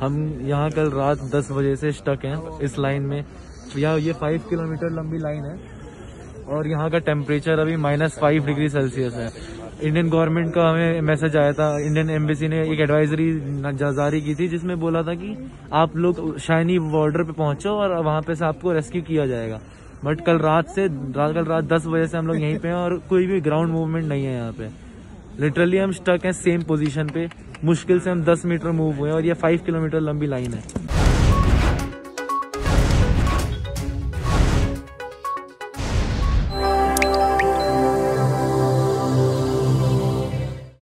हम यहाँ कल रात 10 बजे से स्टक हैं इस लाइन में। यहाँ ये 5 किलोमीटर लंबी लाइन है और यहाँ का टेम्परेचर अभी माइनस फाइव डिग्री सेल्सियस है। इंडियन गवर्नमेंट का हमें मैसेज आया था इंडियन एम्बेसी ने एक एडवाइजरी जारी की थी, जिसमें बोला था कि आप लोग शाइनी बॉर्डर पे पहुंचो और वहाँ पे से आपको रेस्क्यू किया जाएगा। बट कल रात से रात कल रात दस बजे से हम लोग यहीं पे हैं और कोई भी ग्राउंड मूवमेंट नहीं है यहाँ पे। लिटरली हम स्टक हैं सेम पोजीशन पे। मुश्किल से हम दस मीटर मूव हुए हैं और ये 5 किलोमीटर लंबी लाइन है।